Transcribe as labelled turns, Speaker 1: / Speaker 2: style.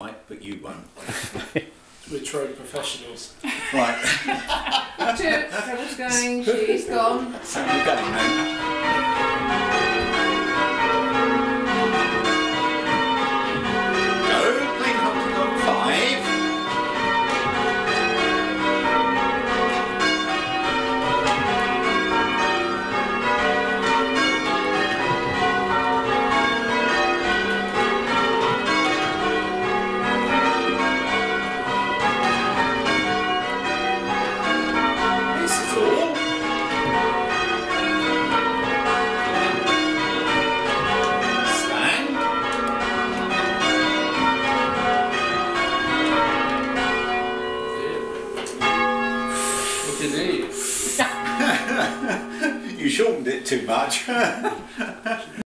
Speaker 1: might, but you won't.
Speaker 2: We're trade professionals.
Speaker 1: Right,
Speaker 3: Two, Trevor's going, she's gone.
Speaker 1: so we're going then.
Speaker 2: Did
Speaker 1: you shortened it too much.